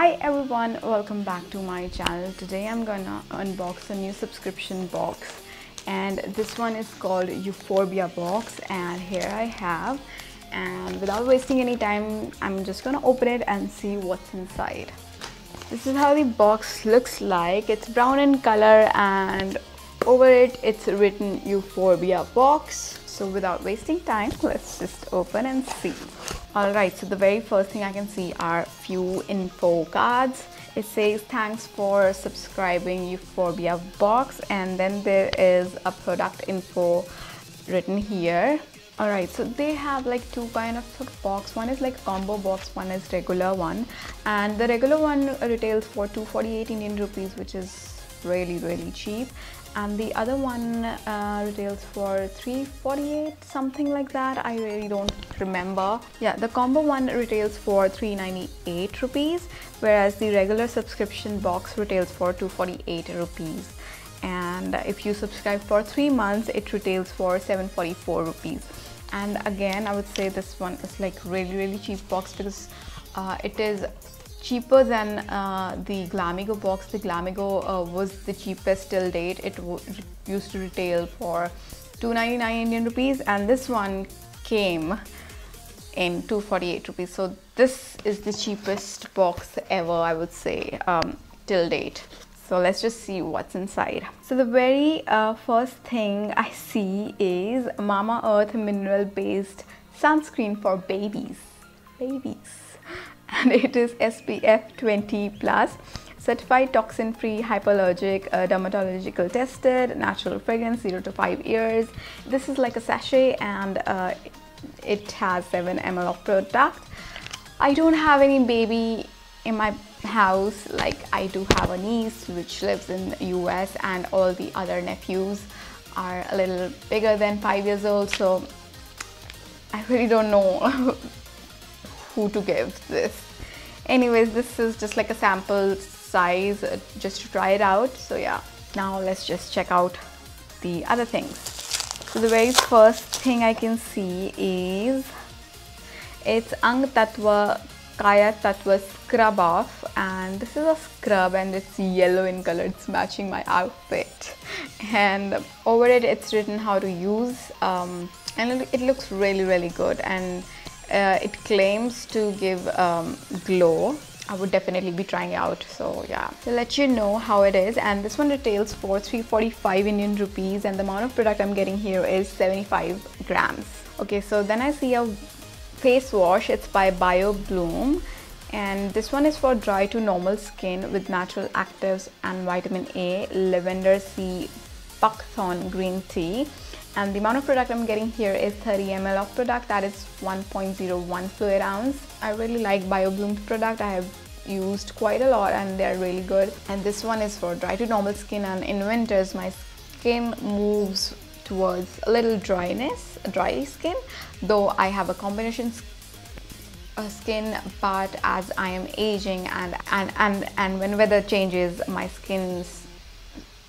Hi everyone, welcome back to my channel. Today I'm gonna unbox a new subscription box and this one is called Euphorbia box and here I have and without wasting any time I'm just gonna open it and see what's inside. This is how the box looks like. It's brown in color and over it it's written Euphorbia box. So without wasting time, let's just open and see. Alright, so the very first thing I can see are few info cards. It says thanks for subscribing Euphorbia box and then there is a product info written here. Alright, so they have like two kind of box. One is like combo box, one is regular one. And the regular one retails for 248 Indian rupees, which is really really cheap. And the other one uh, retails for 348 something like that. I really don't remember. Yeah the combo one retails for 398 rupees whereas the regular subscription box retails for 248 rupees. And if you subscribe for three months it retails for 744 rupees. And again i would say this one is like really really cheap box because uh, it is cheaper than uh, the Glamigo box. The Glamigo uh, was the cheapest till date. It used to retail for 299 Indian rupees and this one came in 248 rupees. So this is the cheapest box ever I would say um, till date. So let's just see what's inside. So the very uh, first thing I see is Mamaearth mineral based sunscreen for babies. Babies and it is SPF 20 plus certified toxin free hypoallergic uh, dermatological tested natural fragrance 0 to 5 years. This is like a sachet and uh, it has 7 ml of product. I don't have any baby in my house like I do have a niece which lives in the US and all the other nephews are a little bigger than 5 years old so I really don't know who to give this anyways this is just like a sample size uh, just to try it out. So yeah. Now let's just check out the other things. So the very first thing I can see is it's Ang Tatva Kaya Tatva scrub off. And this is a scrub and it's yellow in color. It's matching my outfit. And over it it's written how to use um, and it looks really really good. And uh, it claims to give um, glow. I would definitely be trying it out so yeah. To let you know how it is and this one retails for 345 Indian rupees and the amount of product I'm getting here is 75 grams. Okay so then I see a face wash. It's by Bio Bloom and this one is for dry to normal skin with natural actives and vitamin A lavender sea buckthorn green tea and the amount of product I'm getting here is 30 ml of product. That is 1.01 fluid ounce. I really like BioBloom's product. I have used quite a lot and they're really good. And this one is for dry to normal skin and in winters my skin moves towards a little dryness dry skin. Though I have a combination skin but as I am aging and and and, and when weather changes my skin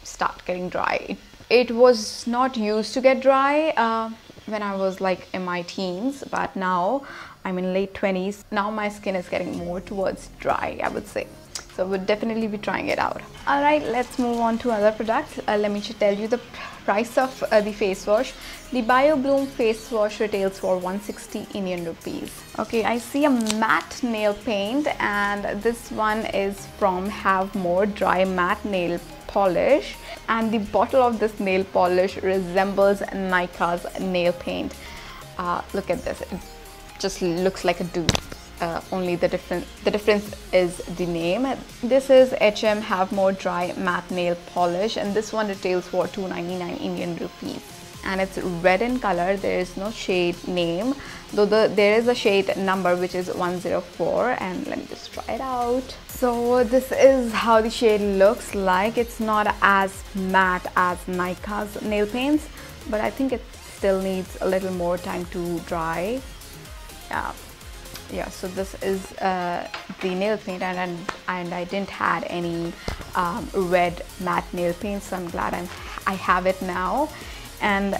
start getting dry. It it was not used to get dry uh, when I was like in my teens, but now I'm in late 20s. Now my skin is getting more towards dry, I would say. So we'll definitely be trying it out. Alright, let's move on to other products. Uh, let me tell you the price of uh, the face wash. The Bio Bloom face wash retails for 160 Indian rupees. Okay, I see a matte nail paint and this one is from Have More Dry Matte Nail Polish and the bottle of this nail polish resembles Nykaa's nail paint. Uh, look at this, it just looks like a dupe. Uh, only the difference the difference is the name this is hm have more dry matte nail polish and this one retails for 299 indian rupees and it's red in color. There is no shade name. Though the, there is a shade number which is 104 and let me just try it out. So this is how the shade looks like. It's not as matte as Nykaa's nail paints but I think it still needs a little more time to dry. Yeah. Yeah so this is uh, the nail paint and, and, and I didn't had any um, red matte nail paint so I'm glad I'm, I have it now and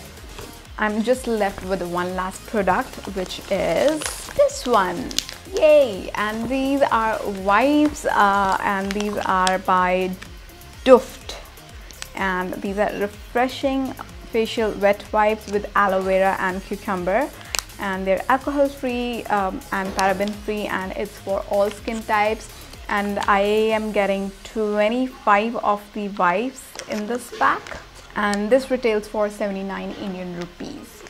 I'm just left with one last product which is this one. Yay! And these are wipes uh, and these are by Duft. And these are refreshing facial wet wipes with aloe vera and cucumber. And they're alcohol free um, and paraben free and it's for all skin types. And I am getting 25 of the wipes in this pack and this retails for 79 Indian rupees.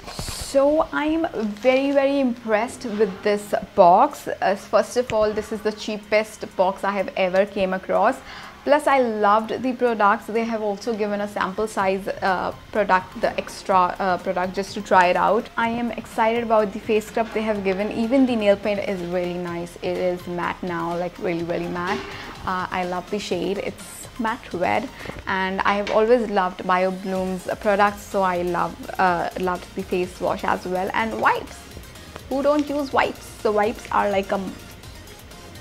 So I'm very very impressed with this box. Uh, first of all this is the cheapest box I have ever came across. Plus I loved the products. They have also given a sample size uh, product the extra uh, product just to try it out. I am excited about the face scrub they have given. Even the nail paint is really nice. It is matte now like really really matte uh, I love the shade. It's matte red and I have always loved Bio Bloom's products so I love uh, loved the face wash as well. And wipes. Who don't use wipes? The wipes are like a um,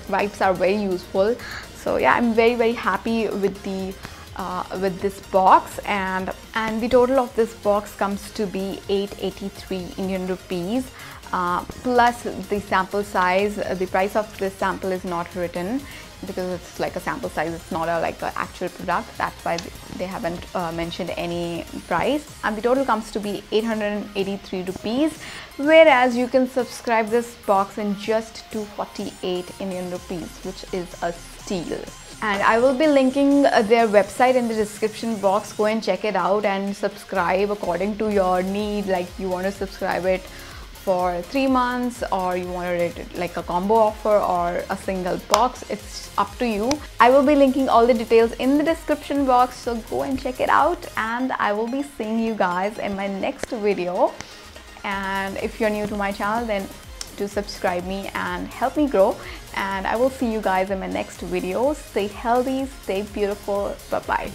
wipes are very useful. So yeah i'm very very happy with the uh, with this box. And and the total of this box comes to be 883 Indian rupees uh, plus the sample size the price of this sample is not written because it's like a sample size. It's not a like an actual product. That's why they haven't uh, mentioned any price. And the total comes to be 883 rupees whereas you can subscribe this box in just 248 Indian rupees which is a steal. And I will be linking uh, their website in the description box. Go and check it out and subscribe according to your need. Like you want to subscribe it for three months or you want it like a combo offer or a single box it's up to you. I will be linking all the details in the description box so go and check it out and i will be seeing you guys in my next video. And if you're new to my channel then do subscribe me and help me grow and i will see you guys in my next video. Stay healthy stay beautiful bye bye